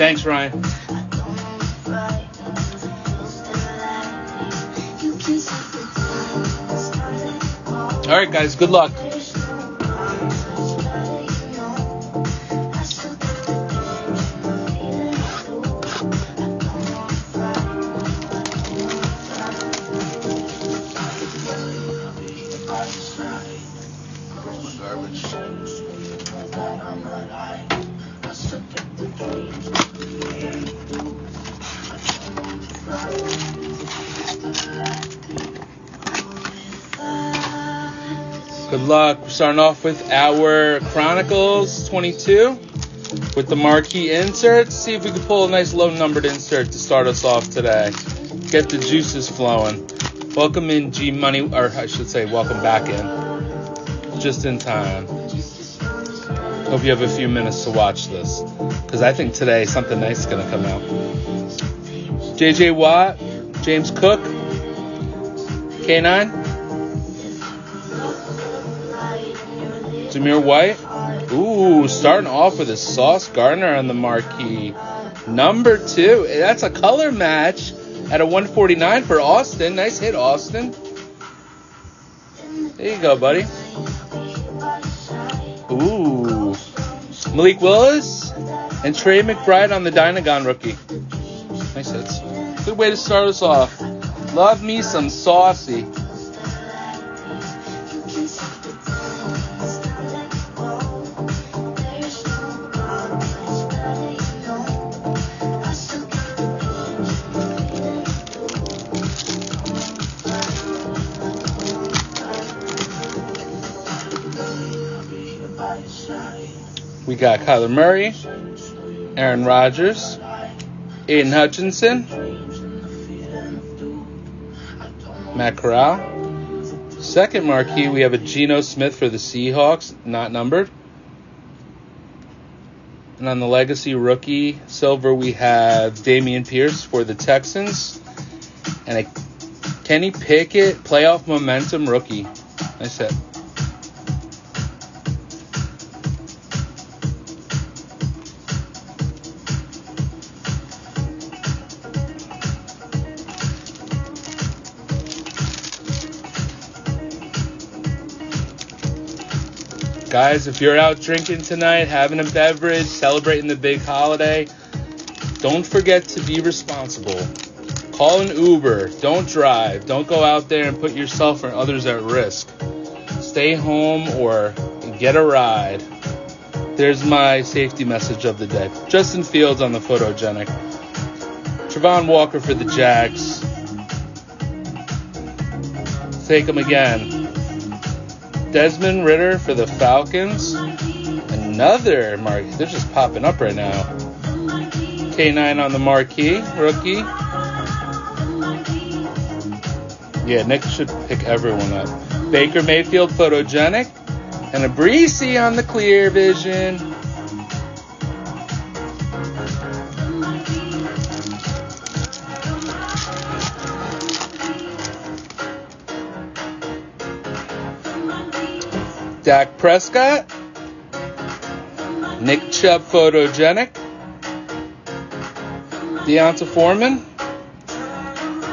Thanks, Ryan. All right, guys. Good luck. Luck. We're starting off with our Chronicles 22 with the marquee inserts. See if we can pull a nice low numbered insert to start us off today. Get the juices flowing. Welcome in G Money, or I should say, welcome back in. Just in time. Hope you have a few minutes to watch this. Because I think today something nice is going to come out. JJ Watt, James Cook, K9. Zamir White. Ooh, starting off with a Sauce Gardner on the marquee. Number two. That's a color match at a 149 for Austin. Nice hit, Austin. There you go, buddy. Ooh. Malik Willis and Trey McBride on the Dynagon rookie. Nice hits. Good way to start us off. Love me some saucy. We got Kyler Murray, Aaron Rodgers, Aidan Hutchinson, Matt Corral. Second marquee, we have a Geno Smith for the Seahawks, not numbered. And on the legacy rookie silver, we have Dameon Pierce for the Texans and a Kenny Pickett playoff momentum rookie. Nice hit. Guys, if you're out drinking tonight, having a beverage, celebrating the big holiday, don't forget to be responsible. Call an Uber. Don't drive. Don't go out there and put yourself or others at risk. Stay home or get a ride. There's my safety message of the day. Justin Fields on the photogenic. Travon Walker for the Jags. Take him again. Desmond Ridder for the Falcons. Another mark. They're just popping up right now. K9 on the marquee, rookie. Yeah, Nick should pick everyone up. Baker Mayfield photogenic. And a Breesy on the clear vision. Dak Prescott, Nick Chubb photogenic, D'Onta Foreman,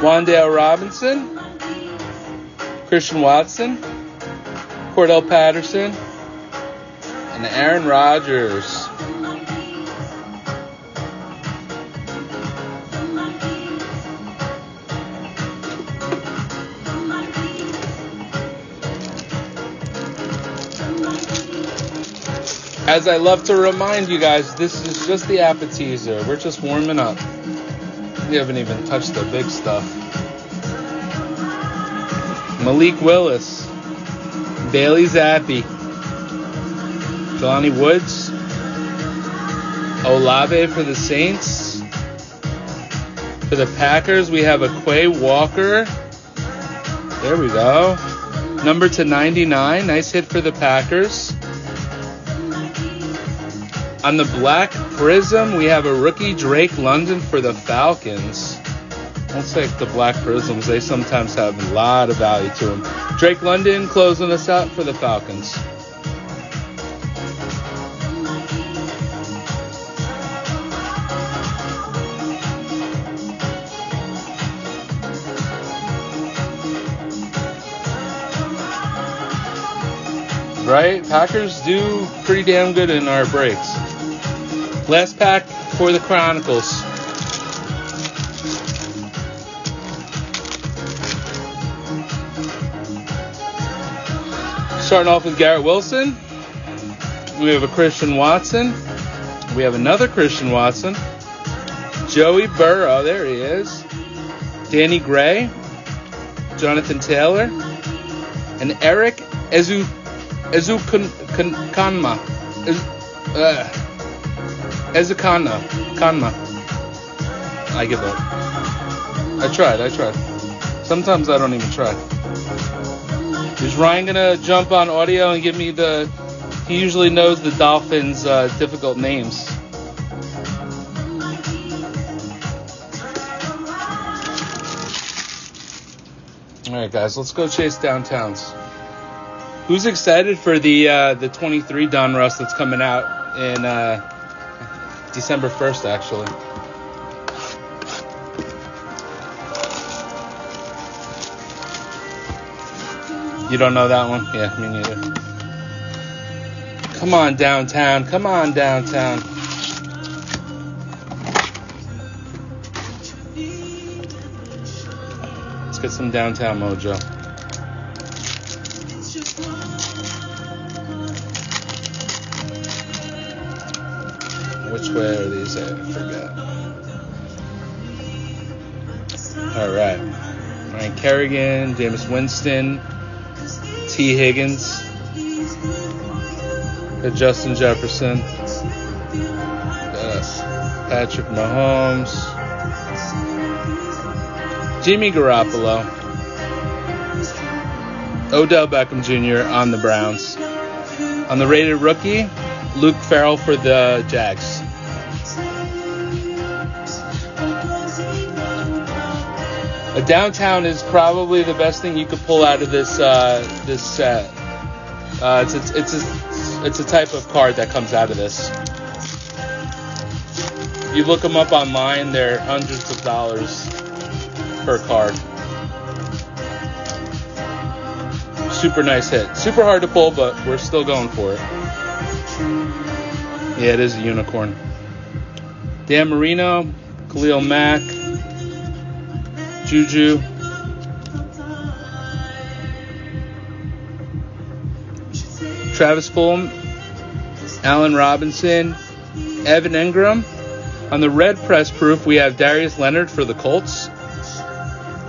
Wan'Dale Robinson, Christian Watson, Cordarrelle Patterson, and Aaron Rodgers. As I love to remind you guys, this is just the appetizer. We're just warming up. We haven't even touched the big stuff. Malik Willis, Bailey Zappe, Jelani Woods, Olave for the Saints. For the Packers, we have a Quay Walker. There we go. Number to 99. Nice hit for the Packers. On the black prism, we have a rookie Drake London for the Falcons. I'll take the black prisms. They sometimes have a lot of value to them. Drake London closing us out for the Falcons. right? Packers do pretty damn good in our breaks. Last pack for the Chronicles. Starting off with Garrett Wilson. We have a Christian Watson. We have another Christian Watson. Joey Burrow, there he is. Danny Gray. Jonathan Taylor. And Erik Ezu Ezukanma. Uh, Ezukana. Kanma. I give up. I tried, I tried. Sometimes I don't even try. Is Ryan gonna jump on audio and give me the? He usually knows the Dolphins' uh, difficult names. All right, guys, let's go chase downtowns. Who's excited for the uh, the 23 Donruss that's coming out in uh, December 1st, actually? You don't know that one? Yeah, me neither. Come on downtown. Come on downtown. Let's get some downtown mojo. These at? I forgot. All right. Ryan Kerrigan, Jameis Winston, T. Higgins, Justin Jefferson, got Patrick Mahomes, Jimmy Garoppolo, Odell Beckham Jr. on the Browns. On the rated rookie, Luke Farrell for the Jags. Downtown is probably the best thing you could pull out of this uh, this set. Uh, it's a, it's a it's a type of card that comes out of this. You look them up online; they're hundreds of dollars per card. Super nice hit. Super hard to pull, but we're still going for it. Yeah, it is a unicorn. Dan Marino, Khalil Mack, Juju. Travis Fulgham, Allen Robinson, Evan Engram. On the red press proof, we have Darius Leonard for the Colts.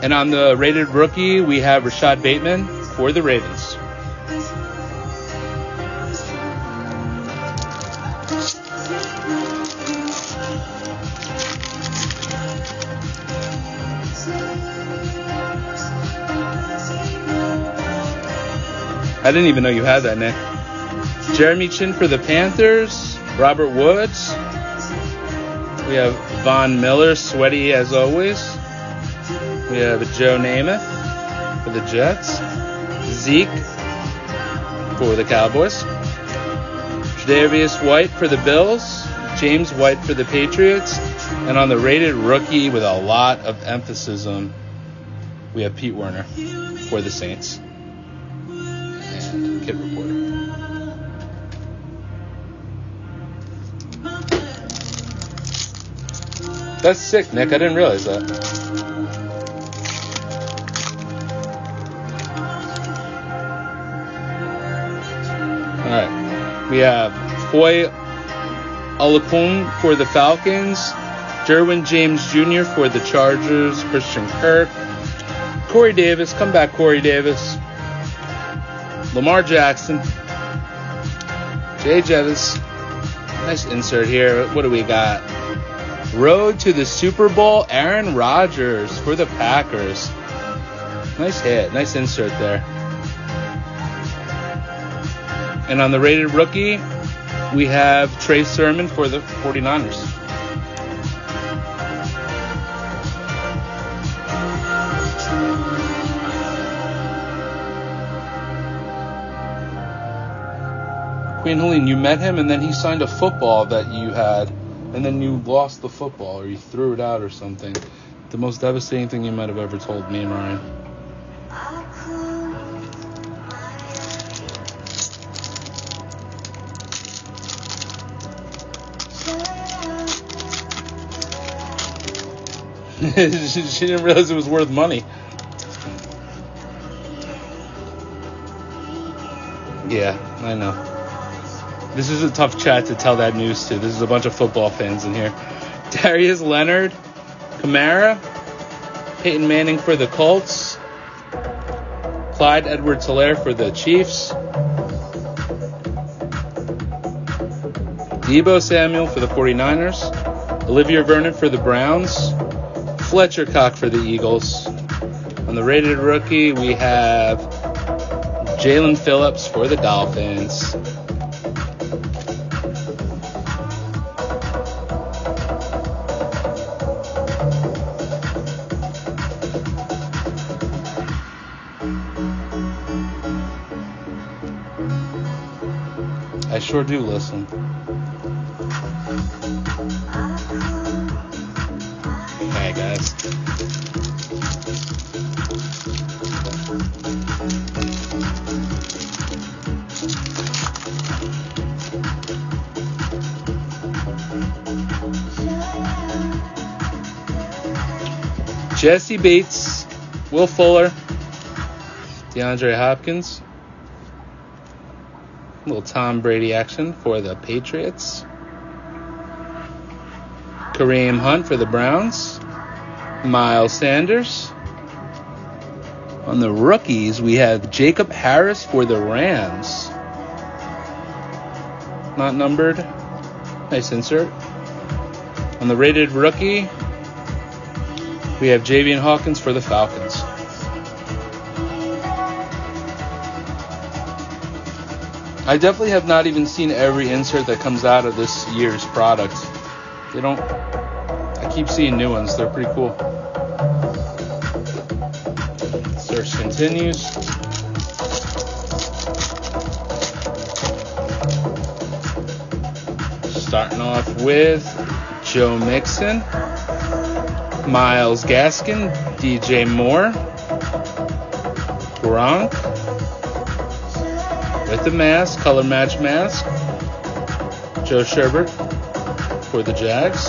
And on the rated rookie, we have Rashod Bateman for the Ravens. I didn't even know you had that, Nick. Jeremy Chinn for the Panthers. Robert Woods. We have Von Miller, sweaty as always. We have Joe Namath for the Jets. Zeke for the Cowboys. Tre'Davious White for the Bills. James White for the Patriots. And on the rated rookie with a lot of emphasis, we have Pete Werner for the Saints. That's sick, Nick. I didn't realize that. All right. We have Foye Oluokun for the Falcons, Derwin James Jr. for the Chargers, Christian Kirk, Corey Davis, come back, Corey Davis, Lamar Jackson, Jay Jettis. Nice insert here. What do we got? Road to the Super Bowl, Aaron Rodgers for the Packers. Nice hit. Nice insert there. And on the rated rookie, we have Trey Sermon for the 49ers. Queen Helene, you met him and then he signed a football that you had and then you lost the football or you threw it out or something. The most devastating thing you might have ever told me, Ryan. she didn't realize it was worth money. Yeah, I know. This is a tough chat to tell that news to. This is a bunch of football fans in here. Darius Leonard, Kamara, Peyton Manning for the Colts, Clyde Edwards Helaire for the Chiefs, Deebo Samuel for the 49ers, Olivier Vernon for the Browns, Fletcher Cox for the Eagles. On the rated rookie, we have Jaelan Phillips for the Dolphins. Sure do listen. Hey guys. Jessie Bates, Will Fuller, DeAndre Hopkins. Little Tom Brady action for the Patriots. Kareem Hunt for the Browns. Miles Sanders. On the rookies, we have Jacob Harris for the Rams. Not numbered. Nice insert. On the rated rookie, we have Javian Hawkins for the Falcons. I definitely have not even seen every insert that comes out of this year's product. They don't. I keep seeing new ones. They're pretty cool. Search continues. Starting off with Joe Mixon, Myles Gaskin, DJ Moore, Gronk, with the mask, color match mask, Joe Sherbert for the Jags,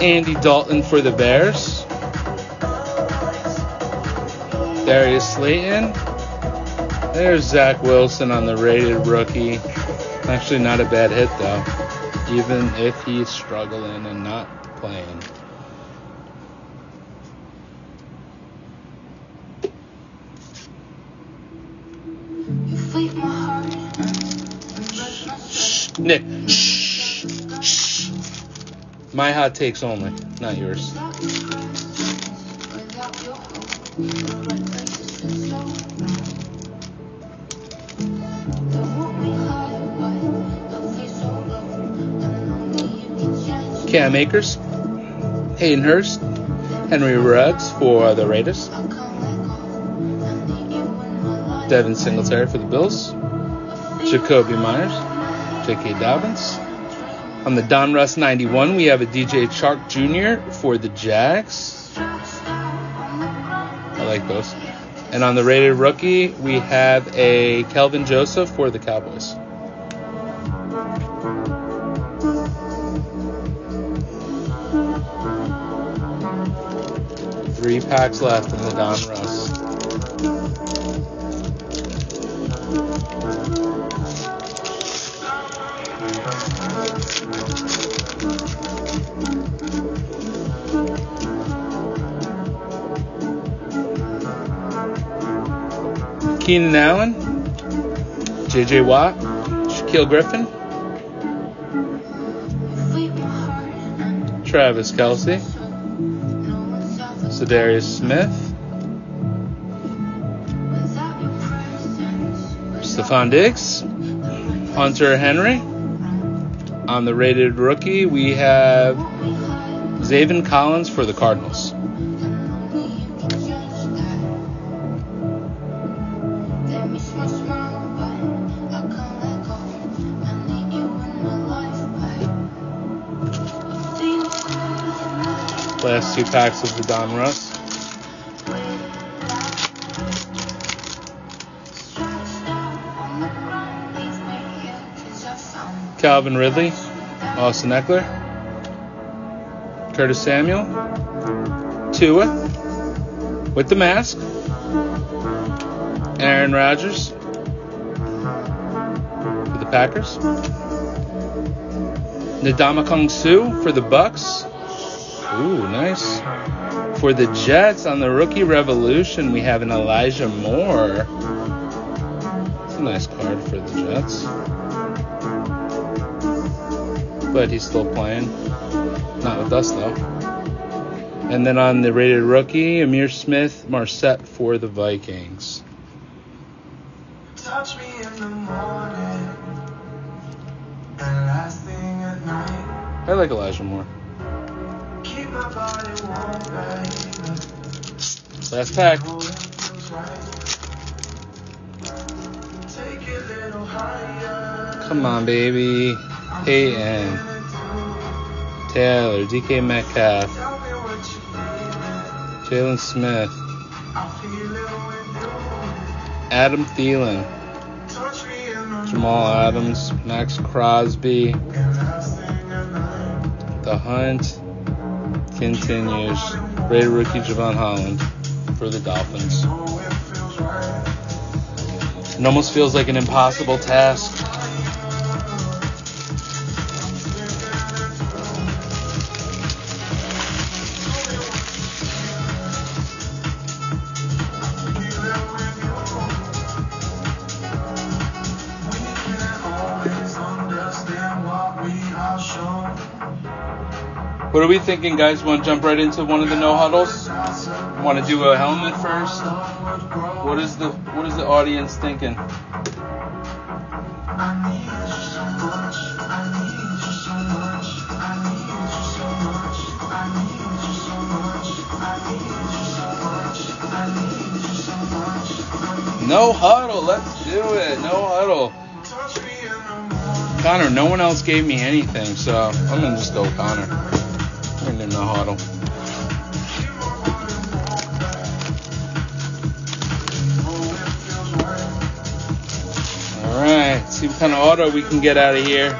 Andy Dalton for the Bears, Darius Slayton. There's Zach Wilson on the rated rookie. Actually, not a bad hit though, even if he's struggling and not playing. Nick. Shh. Shh. My hot takes only, not yours. Cam Akers, Hayden Hurst, Henry Ruggs for the Raiders, Devin Singletary for the Bills, Jakobi Meyers, J.K. Dobbins. On the Donruss 91, we have a DJ Chark Jr. for the Jags. I like those. And on the rated rookie, we have a Kelvin Joseph for the Cowboys. Three packs left in the Donruss. Keenan Allen, J.J. Watt, Shaquill Griffin, Travis Kelce, Za'Darius Smith, Stefon Diggs, Hunter Henry. On the rated rookie, we have Zaven Collins for the Cardinals. Packs of the Donruss. Calvin Ridley, Austin Ekeler, Curtis Samuel. Tua with the mask. Aaron Rodgers for the Packers. Ndamukong Suh for the Bucs. Ooh, nice. For the Jets on the rookie revolution, we have an Elijah Moore. It's a nice card for the Jets. But he's still playing. Not with us though. And then on the rated rookie, Ihmir Smith Marsette for the Vikings. Touch me in the morning and last thing at night. I like Elijah Moore. Last pack. Come on, baby. Peyton. Taylor, DK Metcalf, Jaylon Smith, Adam Thielen, Jamal Adams, Maxx Crosby. The hunt continues. Rated rookie Jevon Holland for the Dolphins. It almost feels like an impossible task. What are we thinking, guys? Want to jump right into one of the no huddles? Want to do a helmet first? What is the what is the audience thinking? No huddle, let's do it. No huddle. Connor, no one else gave me anything, so I'm gonna just go Connor. Gonna do no huddle. Alright, see what kind of auto we can get out of here.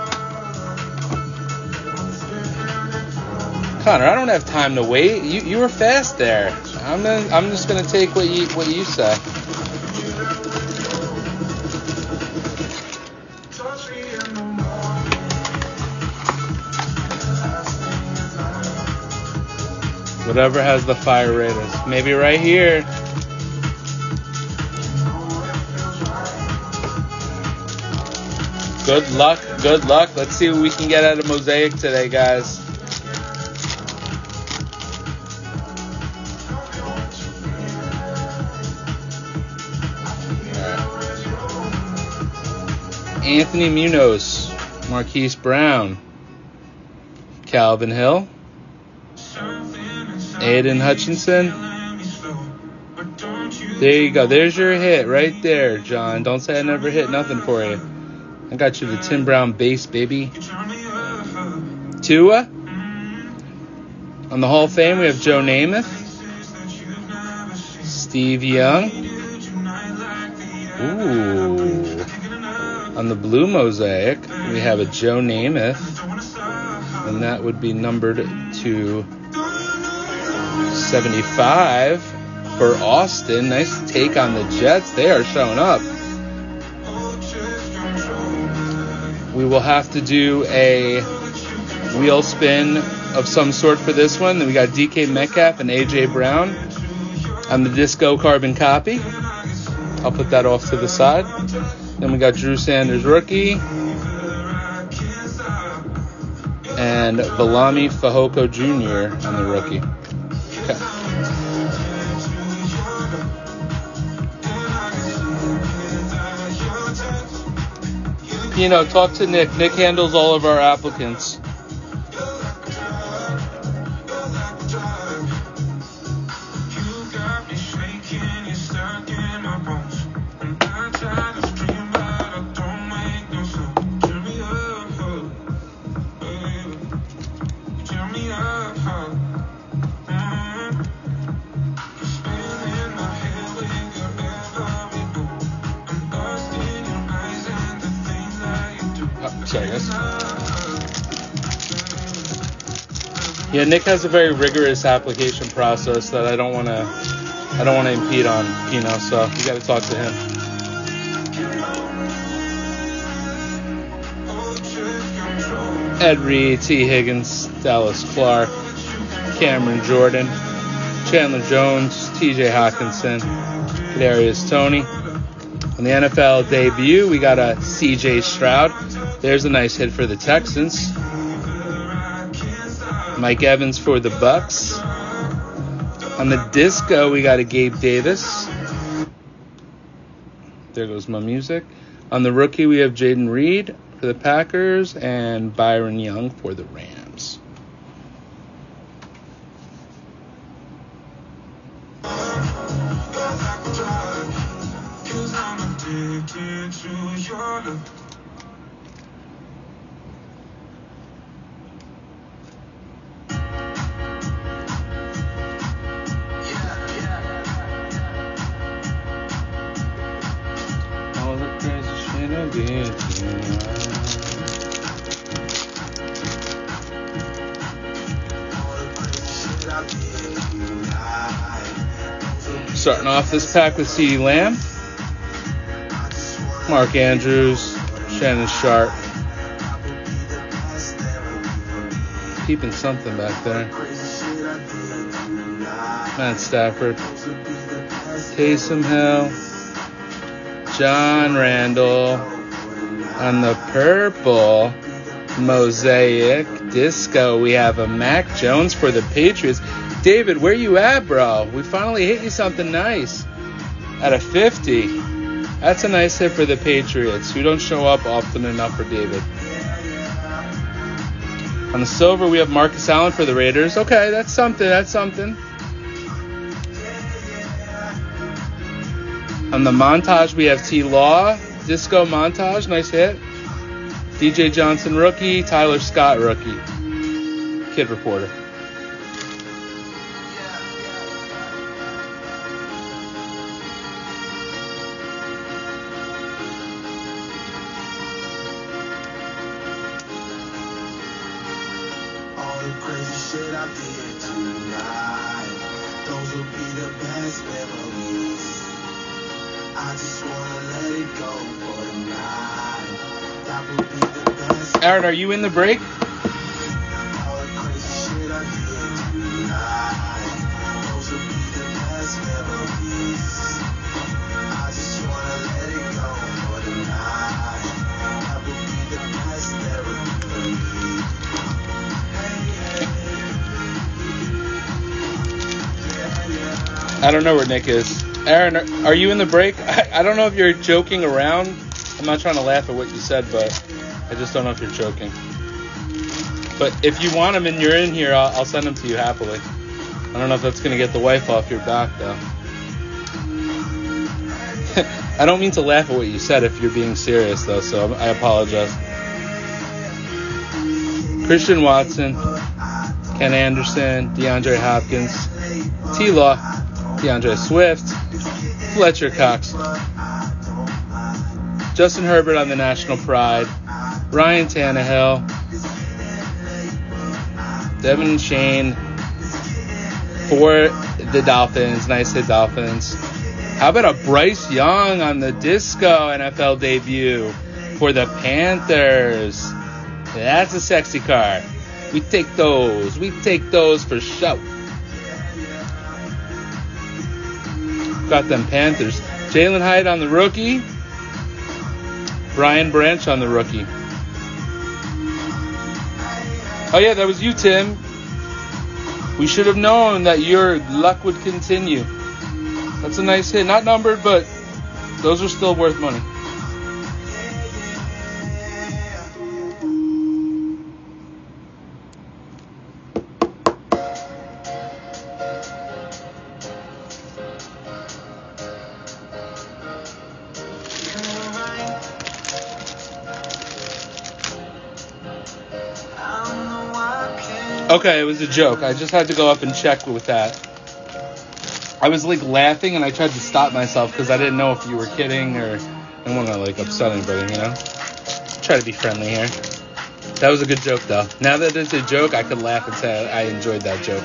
Connor, I don't have time to wait. You you were fast there. I'm gonna, I'm just gonna take what you what you say. Whatever has the fire raiders. Maybe right here. Good luck, good luck. Let's see what we can get out of Mosaic today, guys. Anthony Munoz, Marquise Brown, Calvin Hill, Aidan Hutchinson. There you go. There's your hit right there, John. Don't say I never hit nothing for you. I got you the Tim Brown base, baby. Tua. On the Hall of Fame, we have Joe Namath. Steve Young. Ooh. On the blue mosaic, we have a Joe Namath. And that would be numbered to 75 for Austin. Nice take on the Jets. They are showing up. We will have to do a wheel spin of some sort for this one. Then we got DK Metcalf and AJ Brown on the disco carbon copy. I'll put that off to the side. Then we got Drew Sanders rookie and Viliami Fehoko Jr. on the rookie. You know, talk to Nick. Nick handles all of our applicants. Yeah, Nick has a very rigorous application process that I don't want to I don't want to impede on, you know. So you got to talk to him. Ed Reed, T. Higgins, Dallas Clark, Cameron Jordan, Chandler Jones, T.J. Hockenson, Darius Tony. On the NFL debut, we got a C.J. Stroud. There's a nice hit for the Texans. Mike Evans for the Bucs. On the disco, we got a Gabe Davis. There goes my music. On the rookie, we have Jayden Reed for the Packers and Byron Young for the Rams. This pack with CeeDee Lamb, Mark Andrews, Shannon Sharpe. Keeping something back there. Matt Stafford. Taysom Hill. John Randle. On the purple mosaic disco, we have a Mac Jones for the Patriots. David, where you at, bro? We finally hit you something nice. At a 50. That's a nice hit for the Patriots, who don't show up often enough for David. On the silver, we have Marcus Allen for the Raiders. Okay, that's something. That's something. On the montage, we have T Law. Disco montage. Nice hit. DJ Johnson, rookie. Tyler Scott, rookie. Kid reporter. Aaron, are you in the break? I don't know where Nick is. Aaron, are- are you in the break? I, I don't know if you're joking around. I'm not trying to laugh at what you said, but I just don't know if you're joking. But if you want them and you're in here, I'll, I'll send them to you happily. I don't know if that's going to get the wife off your back, though. I don't mean to laugh at what you said if you're being serious, though, so I apologize. Christian Watson, Ken Anderson, DeAndre Hopkins, T Law, D'Andre Swift, Fletcher Cox, Justin Herbert on the National Pride, Ryan Tannehill, De'Von Achane for the Dolphins. Nice hit, Dolphins. How about a Bryce Young on the Disco NFL debut for the Panthers? That's a sexy card. We take those. We take those for show. Got them Panthers. Jalin Hyatt on the rookie. Brian Branch on the rookie. Oh yeah, that was you, Tim. We should have known that your luck would continue. That's a nice hit. Not numbered, but those are still worth money. Okay, it was a joke. I just had to go up and check with that. I was like laughing and I tried to stop myself because I didn't know if you were kidding or I didn't want to like upset anybody, you know? Try to be friendly here. That was a good joke, though. Now that it's a joke, I could laugh and say I enjoyed that joke.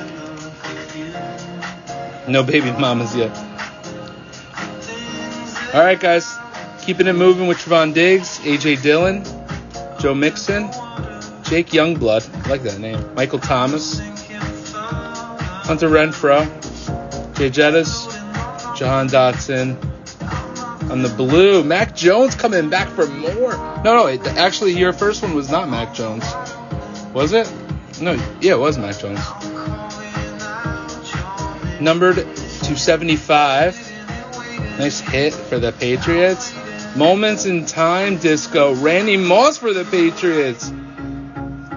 No baby mamas yet. All right, guys. Keeping it moving with Trevon Diggs, AJ Dillon, Joe Mixon, Jake Youngblood. I like that name. Michael Thomas, Hunter Renfrow, Jay Jettis, Jahan Dotson. On the blue, Mac Jones coming back for more. No, no, it, actually, your first one was not Mac Jones. Was it? No, yeah, it was Mac Jones. Numbered to 75. Nice hit for the Patriots. Moments in time disco. Randy Moss for the Patriots.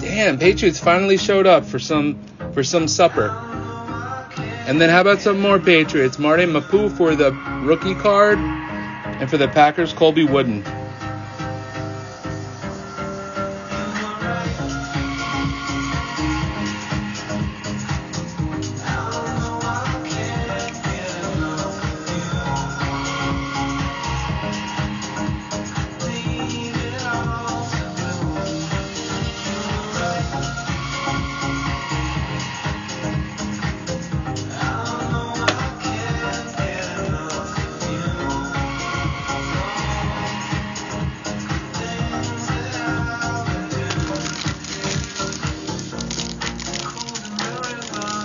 Damn, Patriots finally showed up for some for some supper. And then how about some more Patriots? Marte Mapu for the rookie card. And for the Packers, Colby Wooden.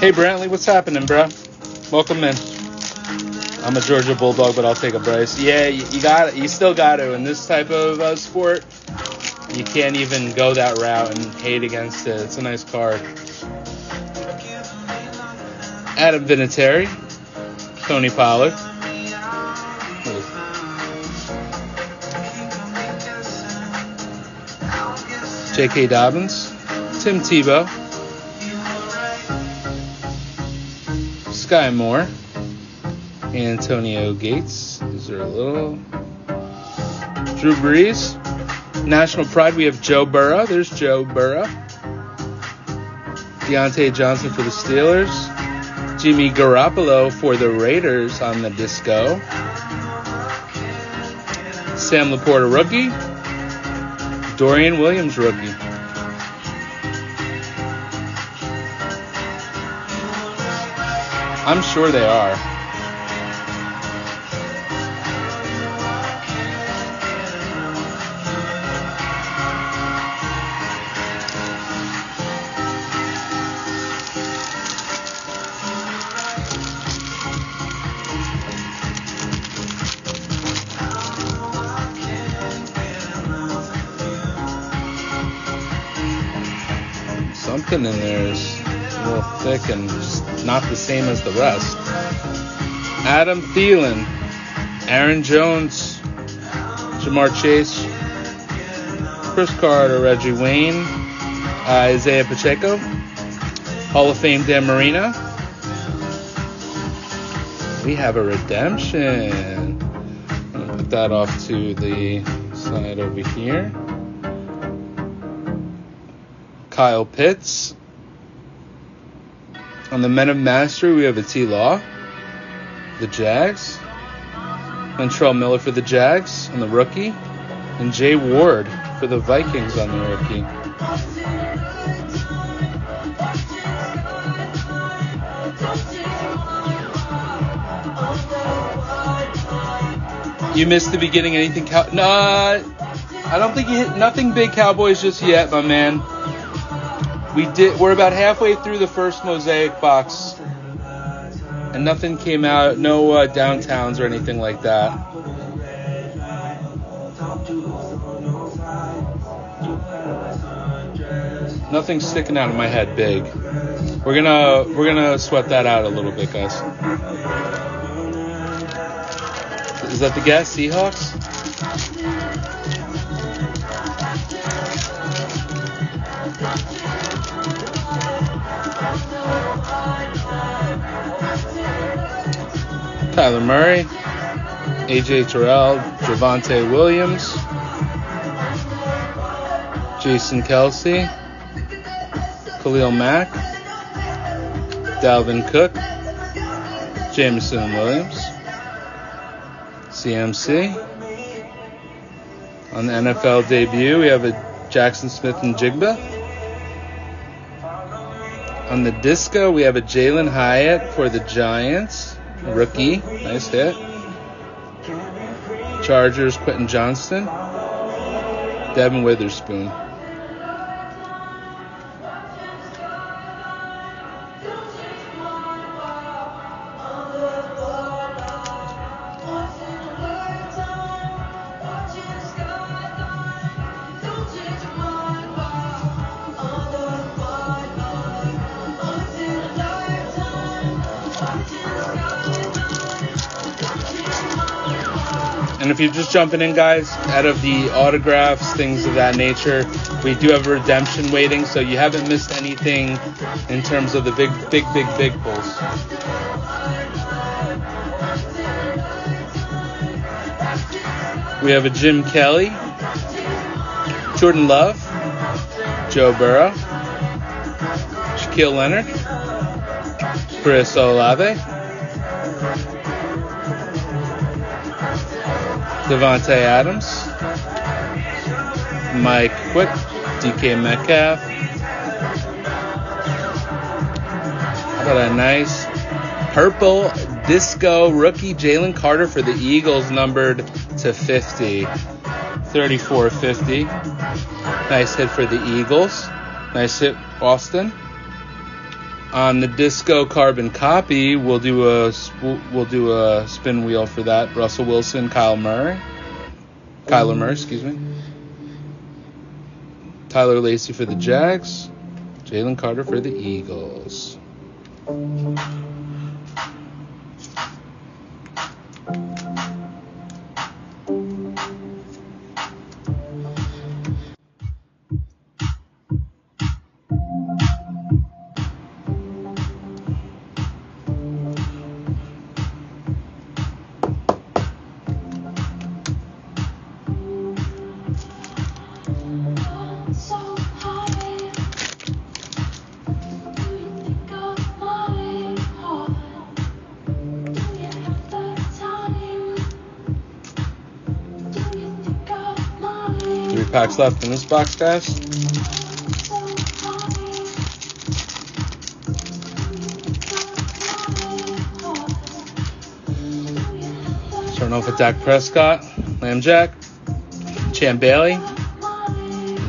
Hey Brantley, what's happening, bro? Welcome in. I'm a Georgia Bulldog, but I'll take a Bryce. Yeah, you, got You still got to in this type of uh, sport. You can't even go that route and hate against it. It's a nice card. Adam Vinatieri, Tony Pollard. J.K. Dobbins, Tim Tebow. Sky Moore, Antonio Gates. These are a little. Drew Brees. National Pride, we have Joe Burrow. There's Joe Burrow. Diontae Johnson for the Steelers. Jimmy Garoppolo for the Raiders on the disco. Sam Laporta rookie. Dorian Williams rookie. I'm sure they are. Something in there is thick and just not the same as the rest. Adam Thielen, Aaron Jones, Ja'Marr Chase, Cris Carter, Reggie Wayne, uh, Isaiah Pacheco, Hall of Fame Dan Marino. We have a redemption. Put that off to the side over here. Kyle Pitts. On the Men of Mastery, we have a T Law, the Jags, Ventrell Miller for the Jags on the rookie, and Jay Ward for the Vikings on the rookie. You missed the beginning. Anything? Cow- no, I don't think you hit nothing big Cowboys just yet, my man. We did. We're about halfway through the first mosaic box, and nothing came out. No uh, downtowns or anything like that. Nothing sticking out of my head big. We're gonna we're gonna sweat that out a little bit, guys. Is that the guess, Seahawks? Tyler Murray, AJ Terrell, Javonte Williams, Jason Kelce, Khalil Mack, Dalvin Cook, Jameson Williams, CMC. On the NFL debut, we have a Jaxon Smith Njigba. On the disco, we have a Jalin Hyatt for the Giants. Rookie. Nice hit. Chargers, Quentin Johnston. Devon Witherspoon. If you're just jumping in, guys, out of the autographs, things of that nature, we do have a redemption waiting, so you haven't missed anything in terms of the big, big, big, big pulls. We have a Jim Kelly, Jordan Love, Joe Burrow, Shaquille Leonard, Chris Olave, Davante Adams, Mike Quick, DK Metcalf. How a nice purple disco rookie Jalen Carter for the Eagles, numbered to 50. 34 50. Nice hit for the Eagles. Nice hit, Austin. On the disco carbon copy, we'll do a we'll, do a spin wheel for that. Russell Wilson, Kyle Murray, Kyler Murray, um, excuse me. Tyler Lacy for the um, Jags, Jalen Carter for the Eagles. Packs left in this box, guys. Starting off with Dak Prescott, Lamb Jack, Champ Bailey,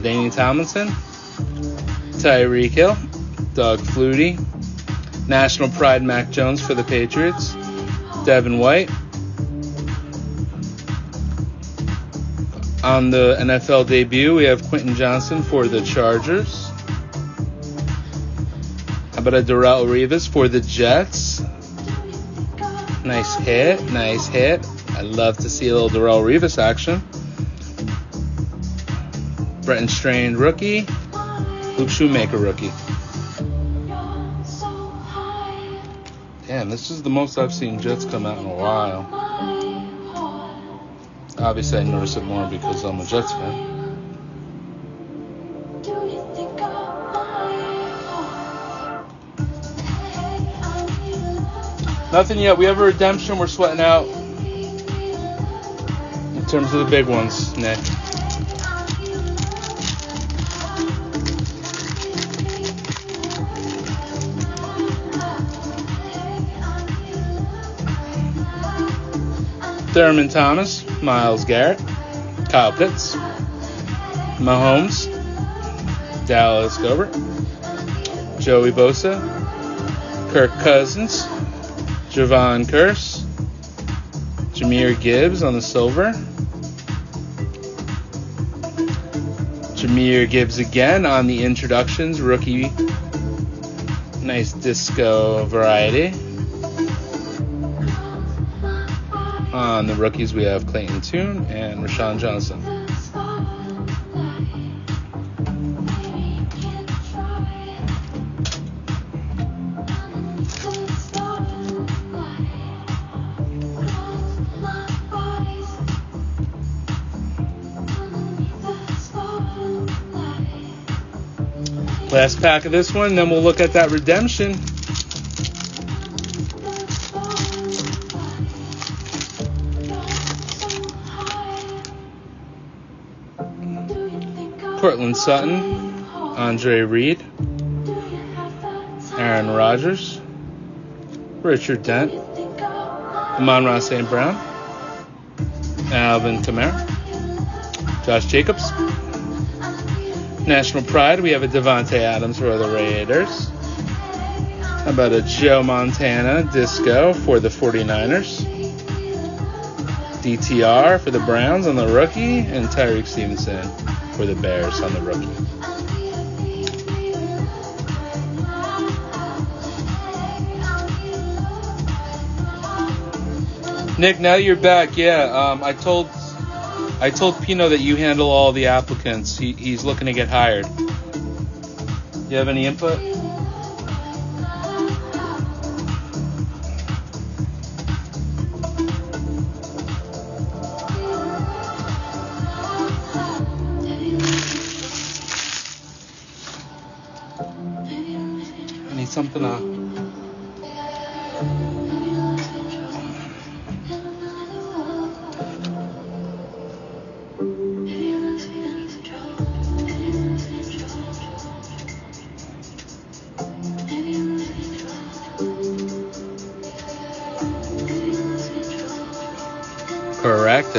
Danny Tomlinson, Tyreek Hill, Doug Flutie, National Pride Mac Jones for the Patriots, Devin White. On the NFL debut, we have Quentin Johnston for the Chargers. How about a Darrelle Revis for the Jets? Nice hit, nice hit. I love to see a little Darrelle Revis action. Brenton Strange rookie. Luke Schoonmaker rookie. Damn, this is the most I've seen Jets come out in a while. Obviously, I notice it more because I'm a Jets fan. Nothing yet. We have a redemption. We're sweating out. In terms of the big ones, Nick. Thurman Thomas, Myles Garrett, Kyle Pitts, Mahomes, Dallas Goedert, Joey Bosa, Kirk Cousins, Javon Curse, Jahmyr Gibbs on the silver. Jahmyr Gibbs again on the introductions, rookie. Nice disco variety. The rookies, we have Clayton Tune and Rashawn Johnson. Last pack of this one, then we'll look at that redemption. Courtland Sutton, Andre Reed, Aaron Rodgers, Richard Dent, Amon-Ra St. Brown, Alvin Kamara, Josh Jacobs. National Pride, we have a Davante Adams for the Raiders. How about a Joe Montana Disco for the 49ers? DTR for the Browns on the rookie, and Tyrique Stevenson for the Bears on the rookie. Nick, now you're back. Yeah, um, I told I told Pino that you handle all the applicants. He, he's looking to get hired. Do you have any input?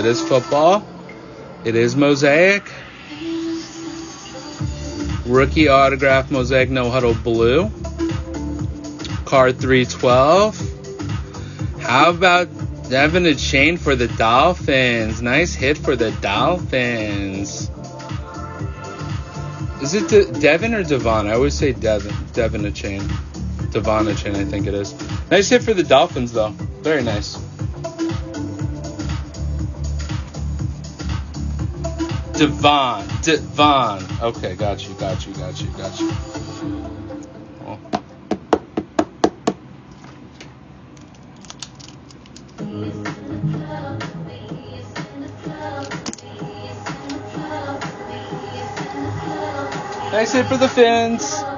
Is football. It is mosaic. Rookie autograph mosaic no huddle blue. Card 312. How about Devin Achane for the Dolphins? Nice hit for the Dolphins. Is it De- Devin or Devon? I always say Devin. Devin Achane. Devon a chain, I think it is. Nice hit for the Dolphins, though. Very nice. Devon. Devon. Okay, got you, got you, got you, got you. Nice hit for the Fins.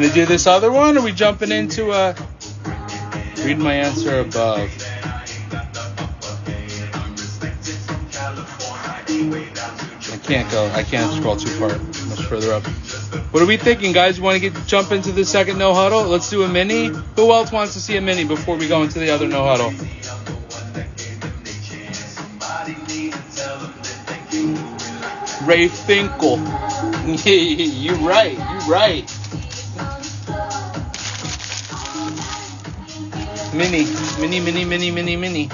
Gonna do this other one, or we jumping into uh, a? read my answer above? I can't go. I can't scroll too far, much further up. What are we thinking, guys? Want to get jump into the second no huddle? Let's do a mini. Who else wants to see a mini before we go into the other no huddle? Ray Finkel. You're right. You're right. Mini, mini, mini, mini, mini, mini.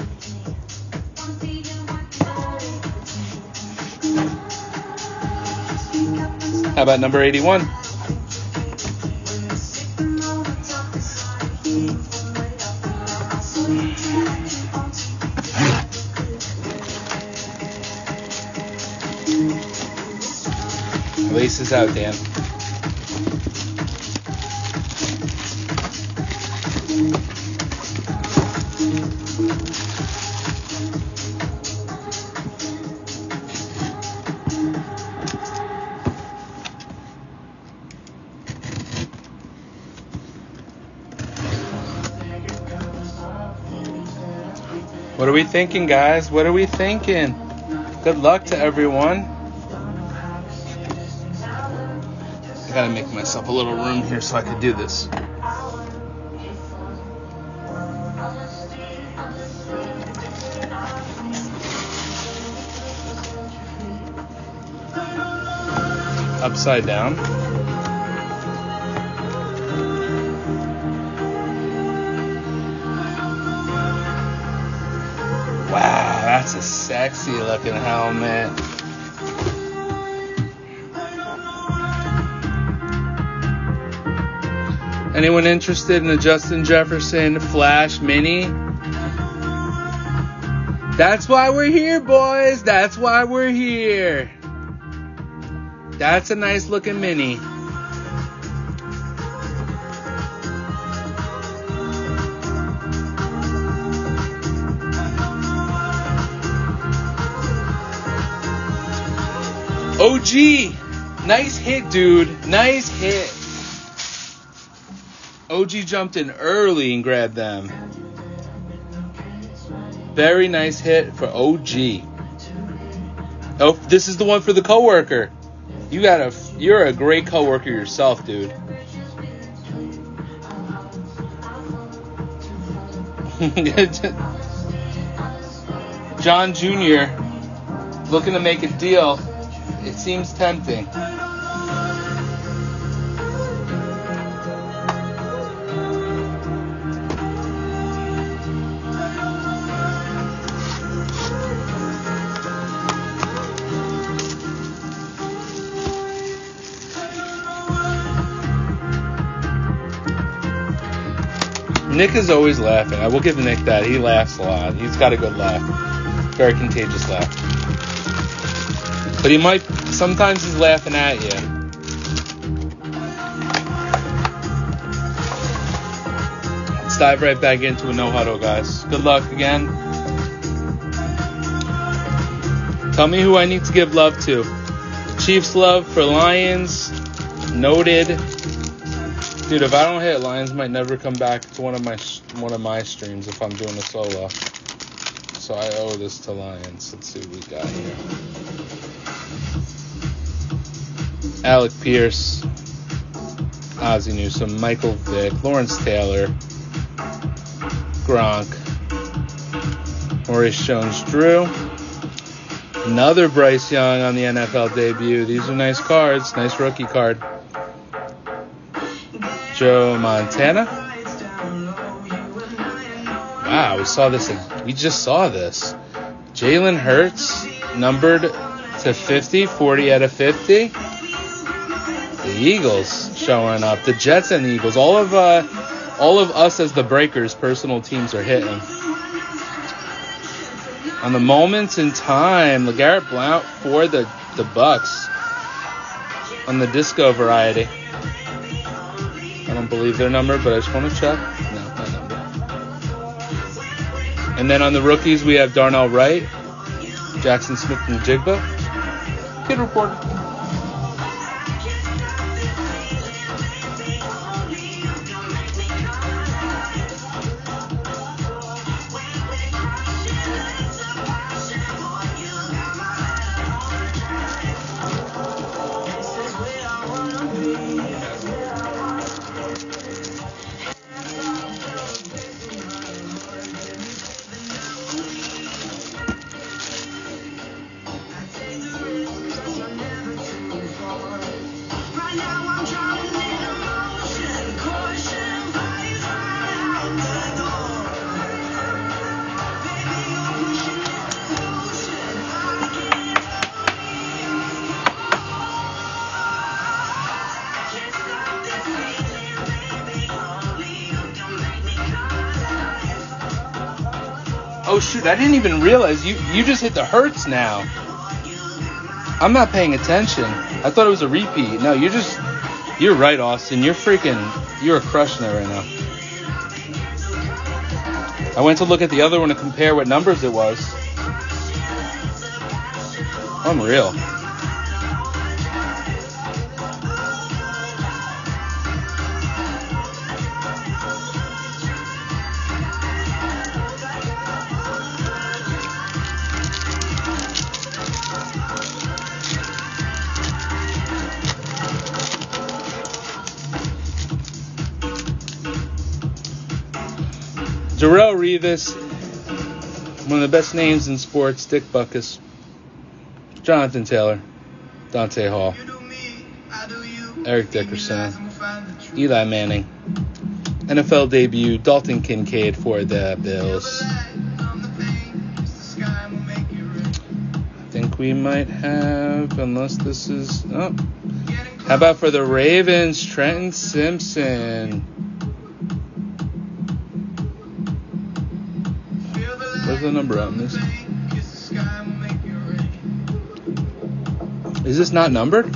How about number 81? Laces out, Dan. What are we thinking, guys? What are we thinking? Good luck to everyone. I gotta make myself a little room here so I can do this. Upside down. Sexy looking helmet. Anyone interested in a Justin Jefferson Flash Mini? That's why we're here, boys. That's why we're here. That's a nice looking mini. OG, nice hit, dude. Nice hit. OG jumped in early and grabbed them. Very nice hit for OG. Oh, this is the one for the coworker. You got a, you're a great coworker yourself, dude. John Jr. looking to make a deal. It seems tempting. Nick is always laughing. I will give Nick that. He laughs a lot. He's got a good laugh. Very contagious laugh. But he might, sometimes he's laughing at you. Let's dive right back into a no huddle, guys. Good luck again. Tell me who I need to give love to. Chiefs love for Lions. Noted. Dude, if I don't hit, Lions might never come back to one of my one of my streams if I'm doing a solo. So I owe this to Lions. Let's see what we got here. Alec Pierce, Ozzie Newsome, Michael Vick, Lawrence Taylor, Gronk, Maurice Jones-Drew, another Bryce Young on the NFL debut. These are nice cards, nice rookie card. Joe Montana. Wow, we saw this. We just saw this. Jalen Hurts numbered to 50, 40 out of 50. The Eagles showing up. The Jets and the Eagles. All of uh, all of us as the Breakers personal teams are hitting. On the moments in time, LeGarrette Blount for the the Bucs on the disco variety. I don't believe their number, but I just want to check. No, not number. And then on the rookies, we have Darnell Wright, Jaxon Smith Njigba. Kid report. Shoot, I didn't even realize you you just hit the Hurts now. I'm not paying attention. I thought it was a repeat. No, you're just you're right, Austin. You're freaking you're crushing it right now. I went to look at the other one to compare what numbers it was. I'm Darrelle Revis, one of the best names in sports, Dick Butkus, Jonathan Taylor, Dante Hall, Eric Dickerson, Eli Manning, NFL debut, Dalton Kincaid for the Bills. I think we might have, unless this is, oh. How about for the Ravens, Trenton Simpson? the number on this? Is this not numbered?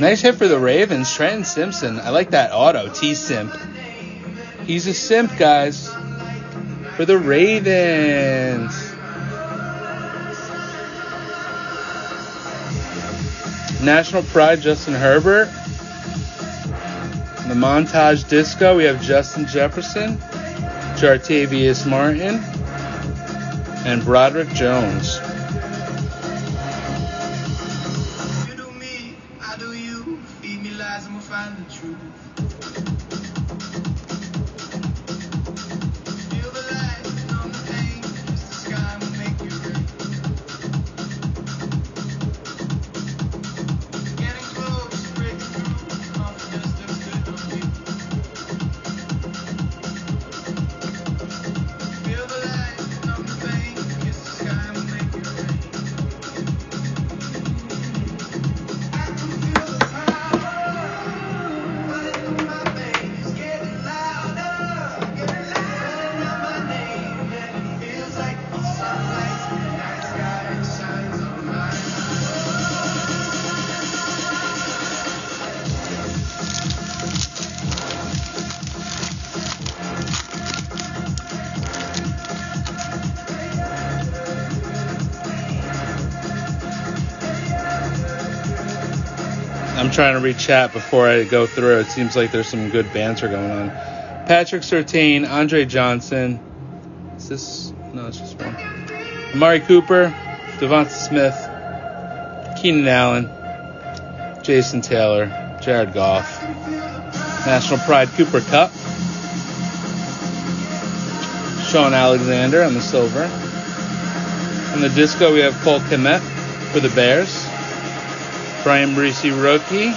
Nice hit for the Ravens, Trenton Simpson. I like that auto, T Simp. He's a simp, guys. For the Ravens. National Pride, Justin Herbert. The montage disco, we have Justin Jefferson, Jartavius Martin, and Broderick Jones. Trying to read chat before I go through. It seems like there's some good banter going on. Patrick Surtain, Andre Johnson. Is this? No, it's just one. Amari Cooper, DeVonta Smith, Keenan Allen, Jason Taylor, Jared Goff. National Pride Cooper Kupp. Shaun Alexander on the silver. On the disco, we have Cole Kmet for the Bears. Bryan Bresee rookie.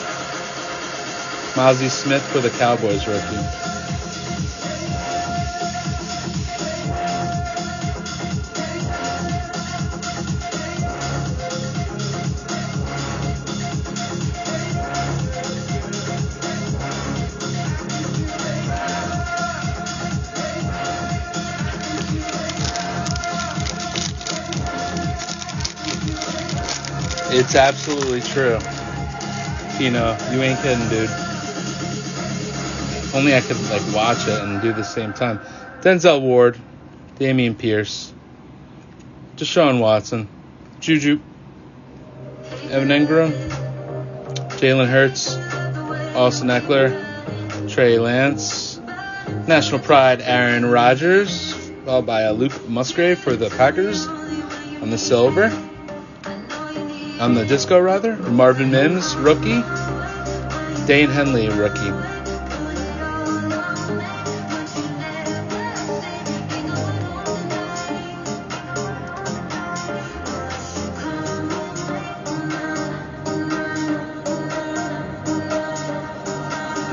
Mazi Smith for the Cowboys rookie. It's absolutely true. You know, you ain't kidding, dude. Only I could like watch it and do the same time. Denzel Ward, Dameon Pierce, Deshaun Watson, Juju, Evan Engram, Jalen Hurts, Austin Ekeler, Trey Lance, National Pride Aaron Rodgers, followed by Luke Musgrave for the Packers on the silver on the disco rather. Marvin Mims, rookie. Daiyan Henley, rookie.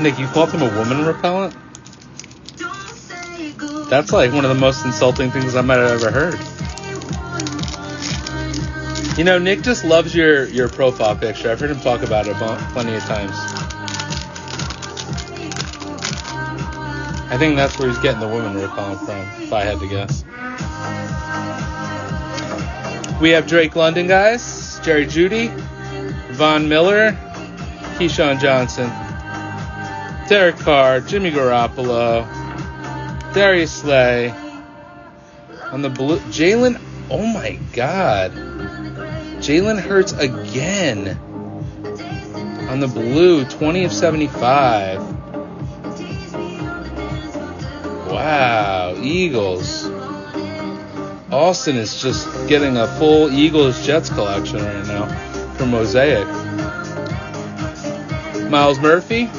Nick, you called him a woman repellent? That's like one of the most insulting things I might have ever heard. You know, Nick just loves your, your profile picture. I've heard him talk about it plenty of times. I think that's where he's getting the woman repellent from, if I had to guess. We have Drake London, guys. Jerry Jeudy, Von Miller, Keyshawn Johnson, Derek Carr, Jimmy Garoppolo, Darius Slay. On the blue, Jalen. Oh my God. Jalen Hurts again. On the blue, 20 of 75. Wow, Eagles. Austin is just getting a full Eagles Jets collection right now from Mosaic. Myles Murphy.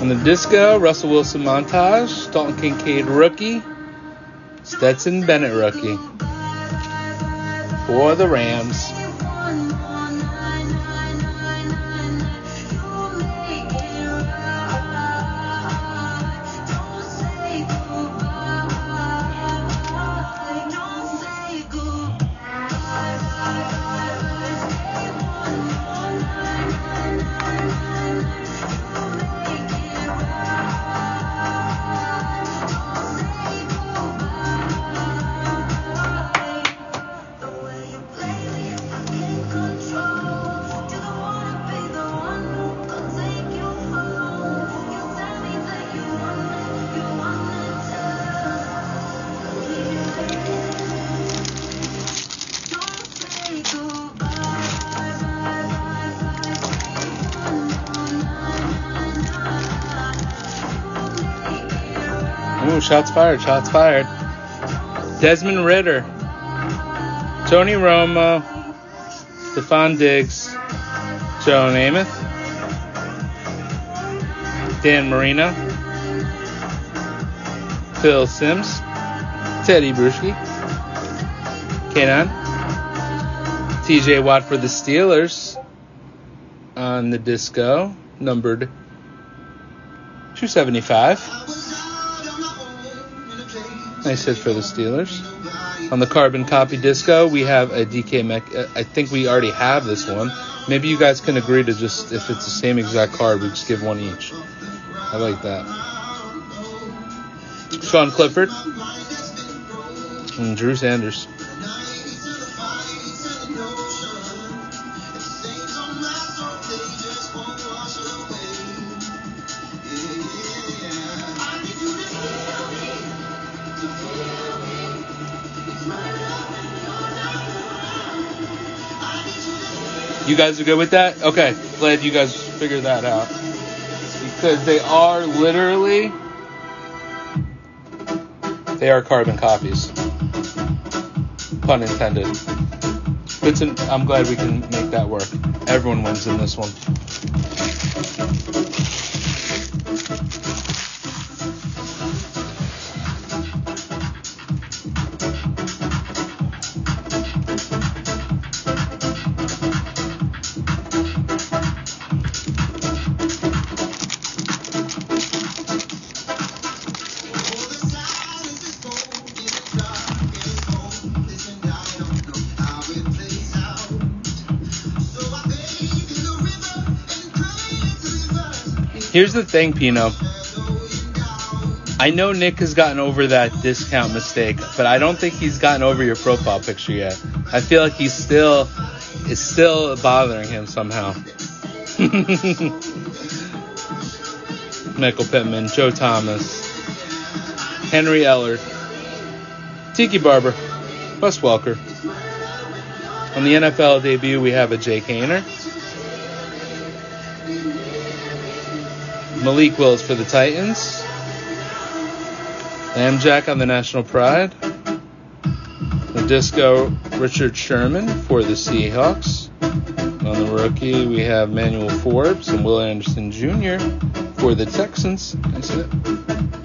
On the disco, Russell Wilson montage, Dalton Kincaid rookie, Stetson Bennett rookie for the Rams. Shots fired, shots fired. Desmond Ridder, Tony Romo, Stefon Diggs, Joe Namath, Dan Marino, Phil Simms, Tedy Bruschi, Kanan, TJ Watt for the Steelers on the disco, numbered 275. Nice hit for the Steelers. On the carbon copy disco, we have a DK Mech. uh, I think we already have this one. Maybe you guys can agree to just, if it's the same exact card, we just give one each. I like that. Sean Clifford and Drew Sanders. You guys are good with that? Okay, glad you guys figured that out. Because they are literally they are carbon copies. Pun intended. An, I'm glad we can make that work. Everyone wins in this one. Here's the thing, Pino. I know Nick has gotten over that discount mistake, but I don't think he's gotten over your profile picture yet. I feel like he's still it's still bothering him somehow. Michael Pittman, Joe Thomas, Henry Ellard, Tiki Barber, Wes Welker. On the NFL debut, we have a Jake Haener. Malik Willis for the Titans. Amjack on the National Pride. The Disco Richard Sherman for the Seahawks. On the rookie, we have Manuel Forbes and Will Anderson Jr. for the Texans. Nice hit.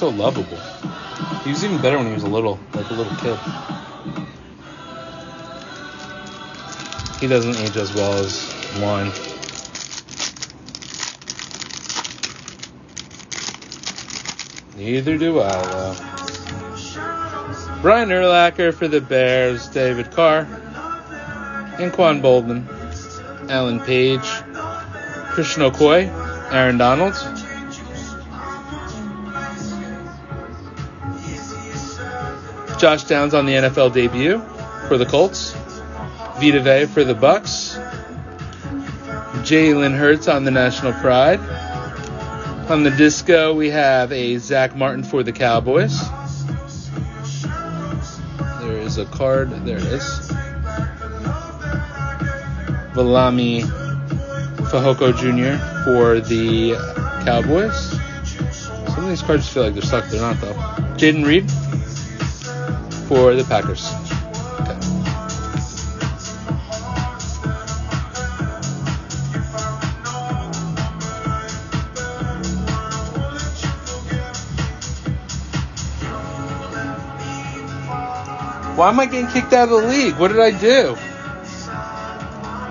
So lovable. He was even better when he was a little, like a little kid. He doesn't age as well as wine. Neither do I, though. Brian Urlacher for the Bears, David Carr, Anquan Boldman, Alan Page, Christian Okoye, Aaron Donald, Josh Downs on the NFL debut for the Colts. Vita Vea for the Bucs. Jalen Hurts on the National Pride. On the disco, we have a Zack Martin for the Cowboys. There is a card. There it is. Viliami Fehoko Jr. for the Cowboys. Some of these cards feel like they're stuck. They're not, though. Jayden Reed for the Packers. Why am I getting kicked out of the league? What did I do?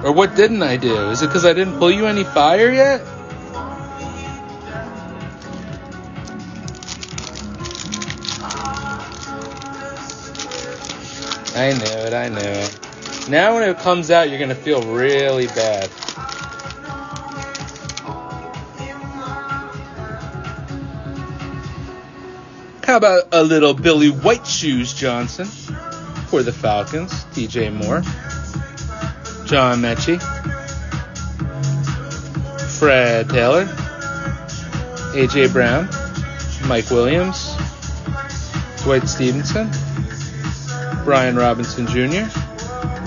Or what didn't I do? Is it because I didn't pull you any fire yet? I knew it, I knew it. Now when it comes out, you're gonna feel really bad. How about a little Billy White Shoes Johnson for the Falcons, DJ Moore. John Metchie, Fred Taylor, AJ Brown, Mike Williams, Dwight Stephenson, Brian Robinson Jr.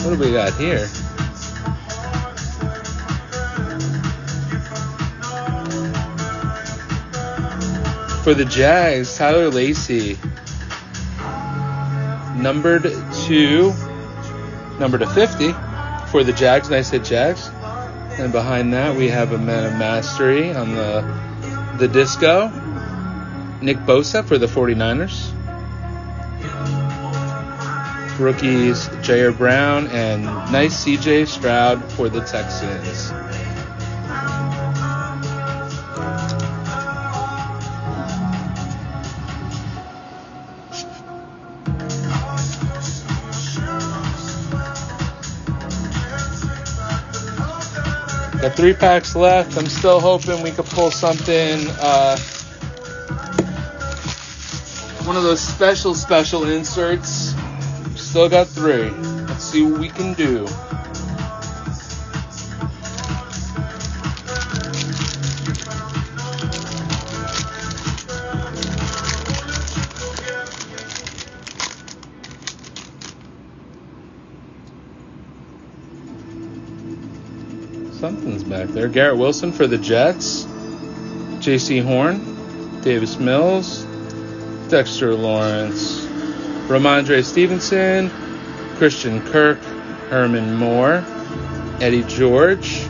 What do we got here? For the Jags, Tyler Lacy, numbered to number to 50 for the Jags. And I said Jags. And behind that, we have a man of mastery on the the disco. Nick Bosa for the 49ers. Rookies Jair Brown and nice CJ Stroud for the Texans. Got three packs left. I'm still hoping we could pull something. Uh, one of those special, special inserts. Still got three. Let's see what we can do. Something's back there. Garrett Wilson for the Jets. Jaycee Horn. Davis Mills. Dexter Lawrence. Rhamondre Stevenson. Christian Kirk. Herman Moore. Eddie George.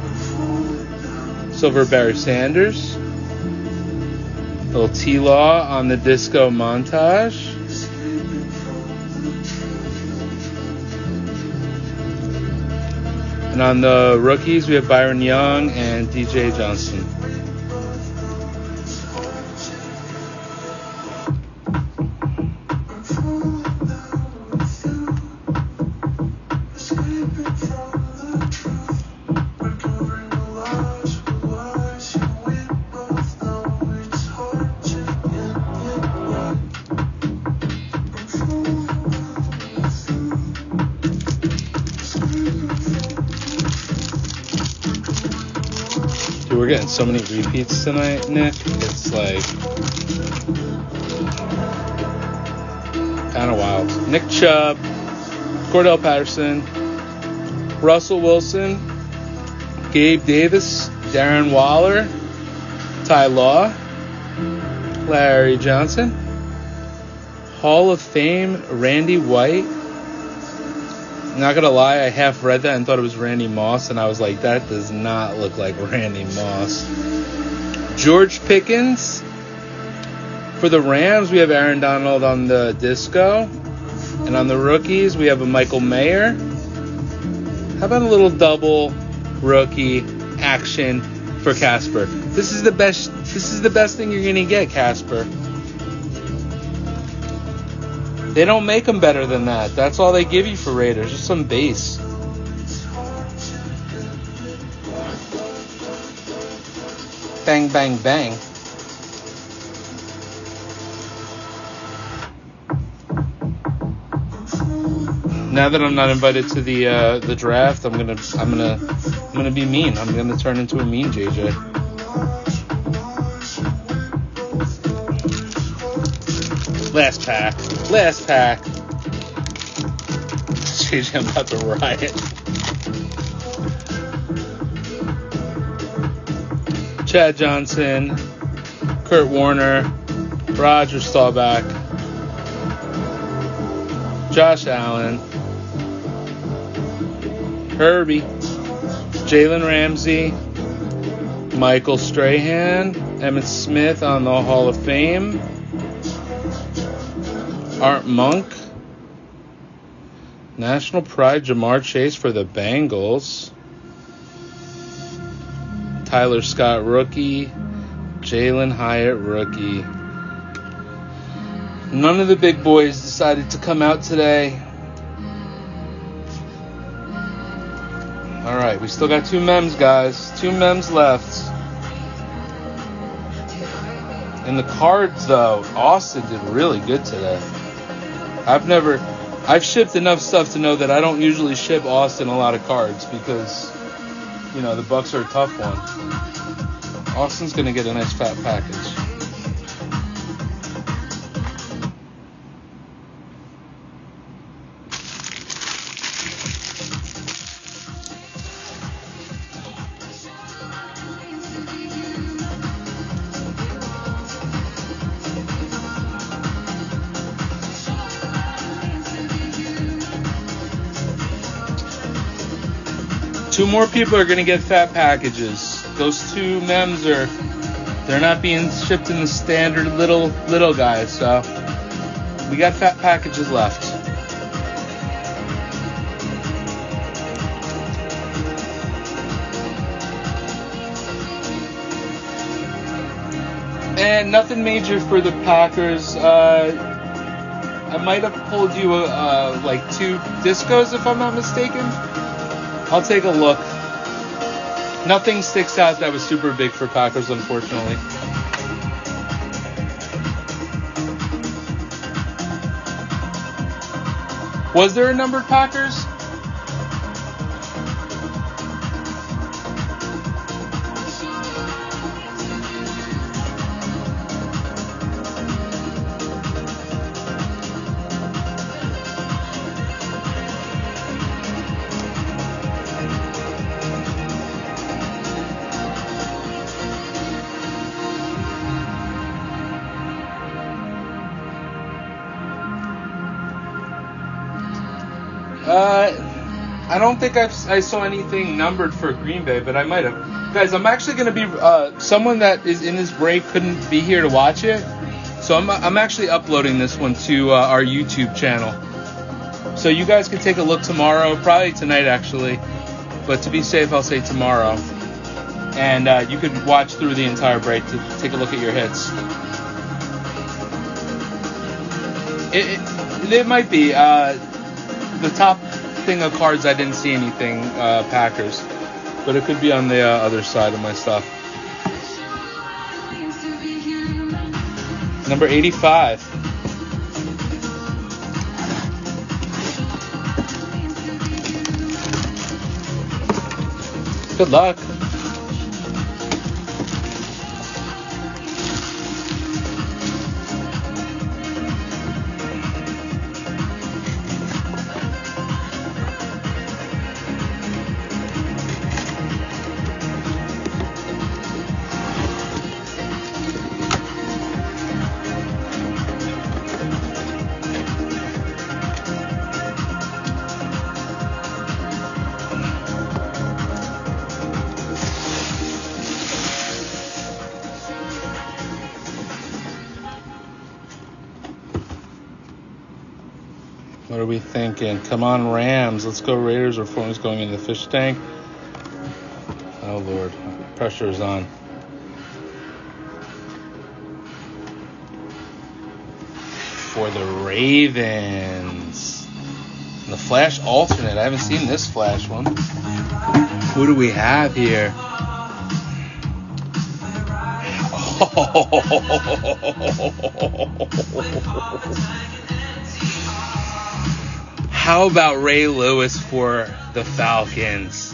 Silver Barry Sanders. Little T Law on the disco montage. And on the rookies, we have Byron Young and DJ Johnson. So many repeats tonight, Nick. It's like kind of wild. Nick Chubb, Cordell Patterson, Russell Wilson, Gabe Davis, Darren Waller, Ty Law, Larry Johnson, Hall of Fame Randy White. Not gonna lie, I half read that and thought it was Randy Moss, and I was like, that does not look like Randy Moss. George Pickens. For the Rams, we have Aaron Donald on the disco. And on the rookies, we have a Michael Mayer. How about a little double rookie action for Casper? This is the best this is the best thing you're gonna get, Casper. They don't make them better than that. That's all they give you for Raiders. Just some base. Bang, bang, bang. Now that I'm not invited to the uh, the draft, I'm gonna I'm gonna I'm gonna be mean. I'm gonna turn into a mean JJ. Last pack. Last pack. JJ, I'm about to riot. Chad Johnson, Kurt Warner, Roger Staubach, Josh Allen, Herbie, Jalen Ramsey, Michael Strahan, Emmitt Smith on the Hall of Fame, Art Monk, National Pride Ja'Marr Chase for the Bengals, Tyler Scott rookie, Jalin Hyatt rookie. None of the big boys decided to come out today. All right, we still got two mems, guys. Two mems left. In the cards, though, Austin did really good today. I've never, I've shipped enough stuff to know that I don't usually ship Austin a lot of cards because, you know, the Bucs are a tough one. Austin's gonna get a nice fat package. Two more people are gonna get fat packages. Those two mems are they're not being shipped in the standard little little guys, so we got fat packages left. And nothing major for the Packers. Uh, I might have pulled you uh, like two discos if I'm not mistaken. I'll take a look. Nothing sticks out that was super big for Packers, unfortunately. Was there a numbered Packers? Think I've, I saw anything numbered for Green Bay, but I might have. Guys, I'm actually going to be uh, someone that is in this break couldn't be here to watch it, so I'm I'm actually uploading this one to uh, our YouTube channel. So you guys can take a look tomorrow, probably tonight actually, but to be safe, I'll say tomorrow. And uh, you could watch through the entire break to take a look at your hits. It, it, it might be. Uh, the top thing of cards, I didn't see anything uh, Packers, but it could be on the uh, other side of my stuff. Number 85. Good luck. We thinking? Come on, Rams. Let's go Raiders or Forms going into the fish tank. Oh, Lord. Pressure is on. For the Ravens. The Flash alternate. I haven't seen this Flash one. Who do we have here? How about Ray Lewis for the Falcons?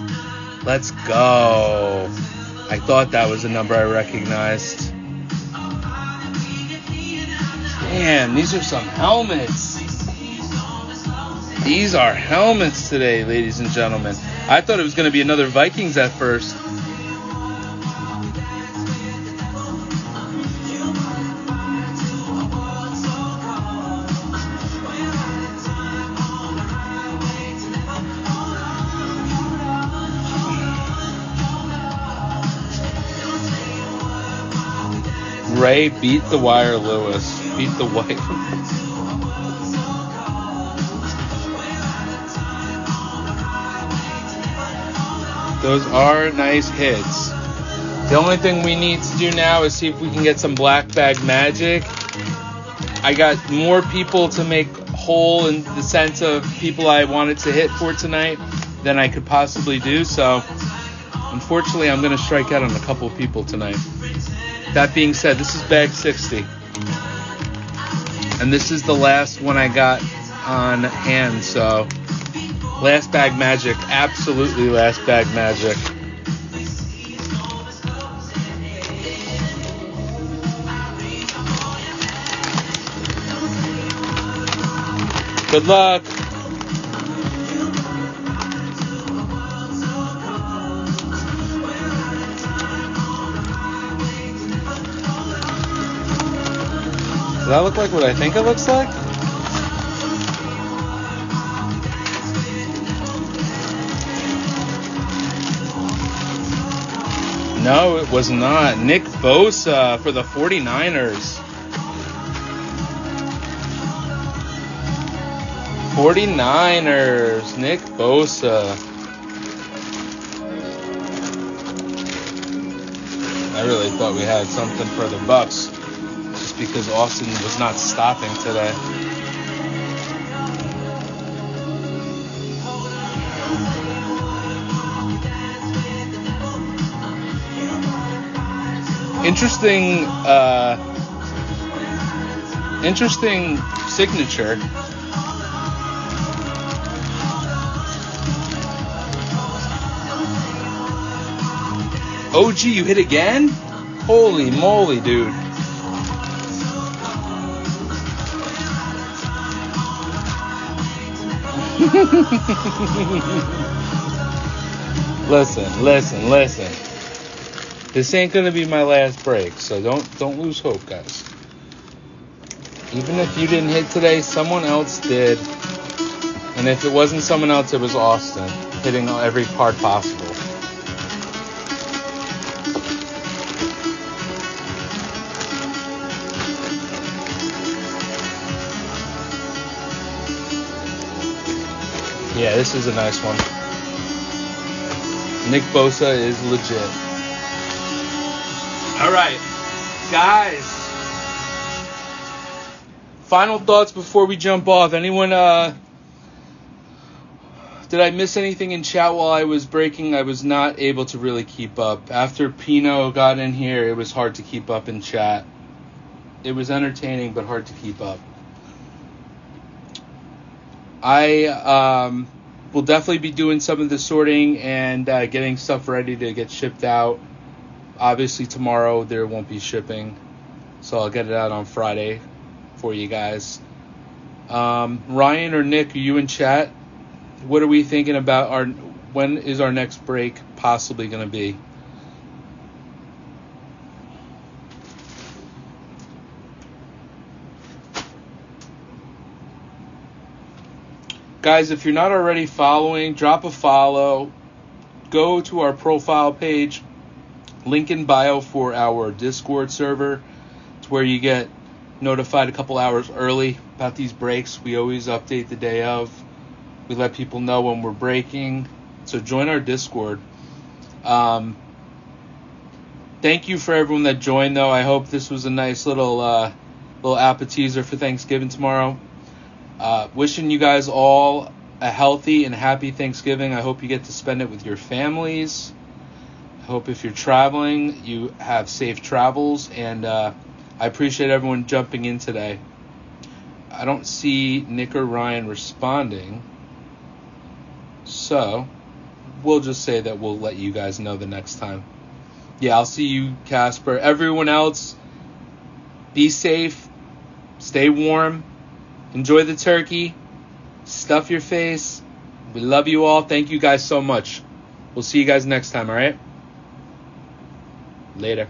Let's go. I thought that was a number I recognized. Damn, these are some helmets. These are helmets today, ladies and gentlemen. I thought it was going to be another Vikings at first. Ray beat the wire Lewis. Beat the white. Those are nice hits. The only thing we need to do now is see if we can get some black bag magic. I got more people to make whole in the sense of people I wanted to hit for tonight than I could possibly do. So, unfortunately, I'm going to strike out on a couple people tonight. That being said, this is bag 60. And this is the last one I got on hand. So, last bag magic, absolutely last bag magic. Good luck. Does that look like what I think it looks like? No, it was not. Nick Bosa for the 49ers. 49ers, Nick Bosa. I really thought we had something for the Bucs because Austin was not stopping today. Interesting uh interesting signature. OG, you hit again? Holy moly, dude. listen, listen, listen. This ain't gonna be my last break, so don't don't lose hope, guys. Even if you didn't hit today, someone else did. And if it wasn't someone else, it was Austin, hitting every part possible. Yeah, this is a nice one. Nick Bosa is legit. All right, guys. Final thoughts before we jump off. Anyone uh did I miss anything in chat while I was breaking? I was not able to really keep up. After Pino got in here, it was hard to keep up in chat. It was entertaining but hard to keep up. I um, will definitely be doing some of the sorting and uh, getting stuff ready to get shipped out. Obviously, tomorrow there won't be shipping, so I'll get it out on Friday for you guys. Um, Ryan or Nick, are you in chat? What are we thinking about our? When is our next break possibly going to be? Guys, if you're not already following, drop a follow. Go to our profile page, link in bio for our Discord server. It's where you get notified a couple hours early about these breaks. We always update the day of. We let people know when we're breaking. So join our Discord. Um, thank you for everyone that joined, though. I hope this was a nice little uh, little appetizer for Thanksgiving tomorrow. Uh, wishing you guys all a healthy and happy Thanksgiving. I hope you get to spend it with your families. I hope if you're traveling, you have safe travels. And uh, I appreciate everyone jumping in today. I don't see Nick or Ryan responding. So we'll just say that we'll let you guys know the next time. Yeah, I'll see you, Casper. Everyone else, be safe, stay warm. Enjoy the turkey. Stuff your face. We love you all. Thank you guys so much. We'll see you guys next time, all right? Later.